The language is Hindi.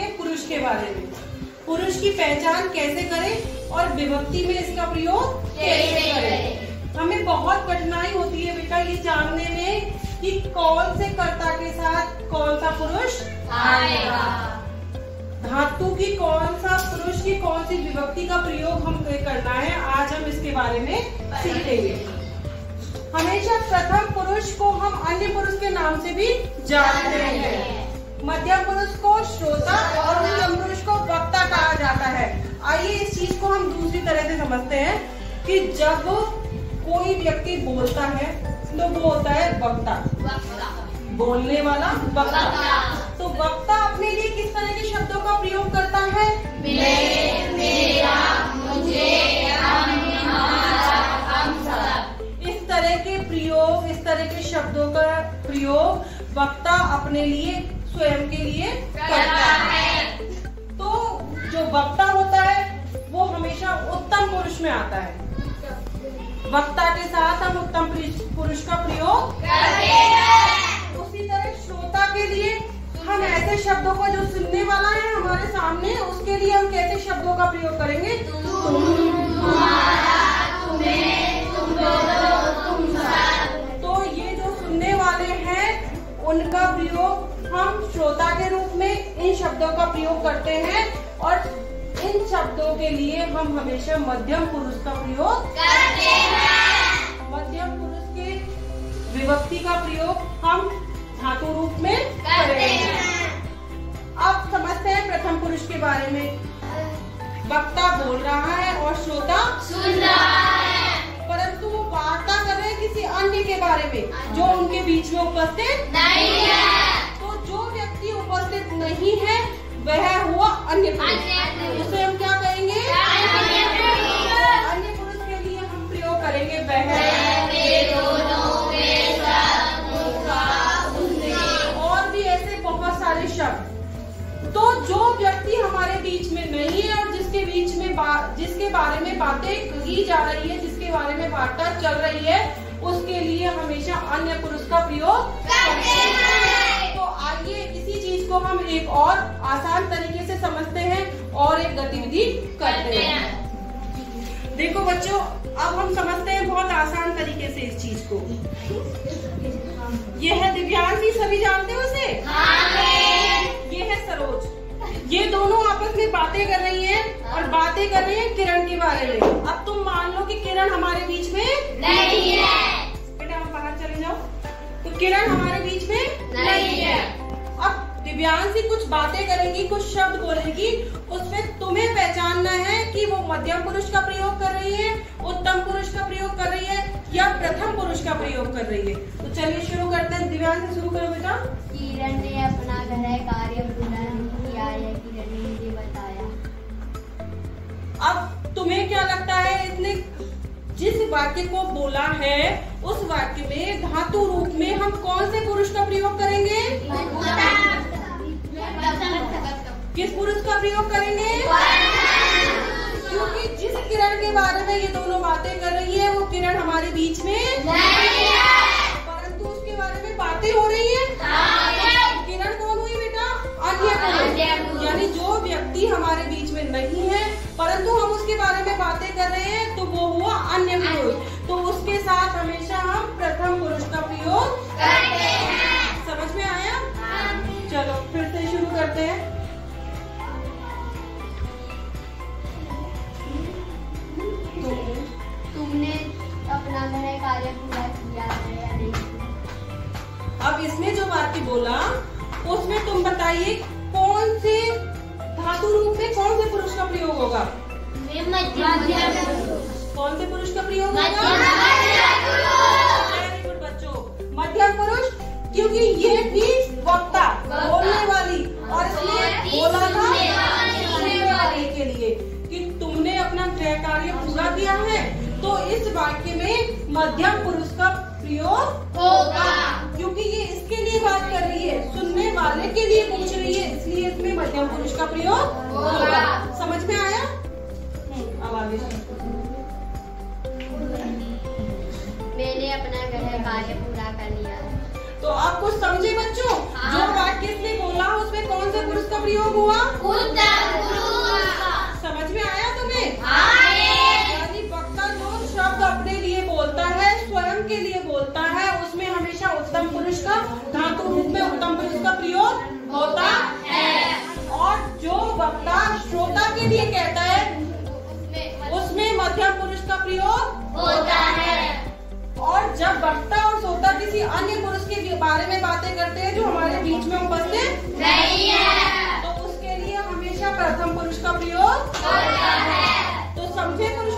सीखेंगे पुरुष के बारे में। पुरुष की पहचान कैसे करें और विभक्ति में इसका प्रयोग कैसे करें? हमें बहुत कठिनाई होती है बेटा ये जानने में कि कौन से कर्ता के साथ कौन सा पुरुष आएगा। धातु की कौन सा पुरुष की कौन सी विभक्ति का प्रयोग हम करना है, आज हम इसके बारे में सीखेंगे। हमेशा प्रथम पुरुष को हम अन्य पुरुष के नाम से भी जानते हैं। मध्यम पुरुष को श्रोता और उत्तम पुरुष को वक्ता कहा जाता है। आइए इस चीज़ को हम दूसरी तरह से समझते हैं कि जब कोई व्यक्ति बोलता है तो वो होता है वक्ता। बोलने वाला वक्ता। तो वक्ता अपने लिए किस तरह के शब्दों का प्रयोग करता है? मेरा मुझे इस तरह के प्रयोग, इस तरह के शब्दों का प्रयोग वक्ता अपने लिए स्वयं के लिए करता है। तो जो वक्ता होता है वो हमेशा उत्तम पुरुष में आता है। वक्ता के साथ हम उत्तम पुरुष का प्रयोग करते हैं। उसी तरह श्रोता के लिए हम ऐसे शब्दों को जो सुनने वाला है हमारे सामने उसके लिए हम कैसे शब्दों का प्रयोग करेंगे? तुम्हारा तुम्हें तुम दोनों तुम सब तो ये जो सुनने वाले हैं उनका प्रयोग हम श्रोता के रूप में इन शब्दों का प्रयोग करते हैं और इन शब्दों के लिए हम हमेशा मध्यम पुरुष का प्रयोग करते हैं। मध्यम पुरुष के विभक्ति का प्रयोग हम धातु रूप में करते हैं। अब समझते हैं प्रथम पुरुष के बारे में। वक्ता बोल रहा है और श्रोता सुन रहा है। परंतु वो वार्ता कर रहे हैं किसी अन्य के बारे में जो उनके बीच में उपस्थित नहीं है। नहीं है वह हुआ अन्य पुरुष। उसे हम क्या कहेंगे? अन्य पुरुष। के लिए हम प्रयोग करेंगे वह और भी ऐसे बहुत सारे शब्द। तो जो व्यक्ति हमारे बीच में नहीं है और जिसके बीच में बा, जिसके बारे में बातें की जा रही है जिसके बारे में वार्ता चल रही है उसके लिए हमेशा अन्य पुरुष का प्रयोग एक और आसान तरीके से समझते हैं और एक गतिविधि करते हैं। देखो बच्चों अब हम समझते हैं बहुत आसान तरीके से इस चीज़ को। ये है दिव्यांशी सभी जानते हो उसे? ये है सरोज। ये दोनों आपस में बातें कर रही हैं और बातें कर रही हैं किरण के बारे में। अब तुम मान लो कि किरण हमारे बीच में नहीं है। बेटा हम बाहर चले जाओ। तो किरण हमारे बीच में नहीं है। अब दिव्यांशी कुछ बातें करेंगी कुछ शब्द बोलेगी उसमें तुम्हें पहचानना है कि वो मध्यम पुरुष का प्रयोग कर रही है उत्तम पुरुष का प्रयोग कर रही है या प्रथम पुरुष का प्रयोग कर रही है। तो चलिए शुरू करते हैं। दिव्यांशी शुरू करो बेटा। किरण ने अपना गृह कार्य पूरा नहीं किया यह किरण ने मुझे बताया। अब तुम्हें क्या लगता है इसने जिस वाक्य को बोला है उस वाक्य में धातु रूप में हम कौन से पुरुष का प्रयोग करेंगे? किस पुरुष का प्रयोग करेंगे? क्योंकि जिस किरण के बारे में ये दोनों बातें कर रही है वो किरण हमारे बीच में परंतु उसके बारे में बातें हो रही है। गृह पूरा किया है या नहीं अब इसमें जो वाक्य बोला उसमें तुम बताइए कौन से धातु रूप में कौन से पुरुष का प्रयोग होगा? कौन से पुरुष का प्रयोग होगा? बच्चों। मध्यम पुरुष क्योंकि ये थी वक्ता बोलने वाली। और इसलिए बोला था सुनने वाले। के लिए कि तुमने अपना गृह कार्य पूरा किया है तो इस वाक्य में मध्यम पुरुष का प्रयोग होगा। क्योंकि ये इसके लिए बात कर रही है सुनने वाले के लिए पूछ रही है इसलिए इसमें मध्यम पुरुष का प्रयोग होगा। समझ में आया? हम्म, अब आगे मैंने अपना गृह कार्य पूरा कर लिया। तो आप कुछ समझे बच्चों? हाँ। जो वाक्य इसने बोला उसमें कौन से पुरुष का प्रयोग हुआ? के लिए बोलता है, उसमें हमेशा उत्तम पुरुष का धातु रूप में उत्तम पुरुष का प्रयोग होता है। और जो वक्ता श्रोता के लिए कहता है, उसमें मध्यम पुरुष का प्रयोग होता है। और जब वक्ता और श्रोता किसी अन्य पुरुष के बारे में बातें करते हैं जो हमारे बीच में उपस्थित नहीं है तो उसके लिए हमेशा प्रथम पुरुष का प्रयोग होता है। तो समझे पुरुष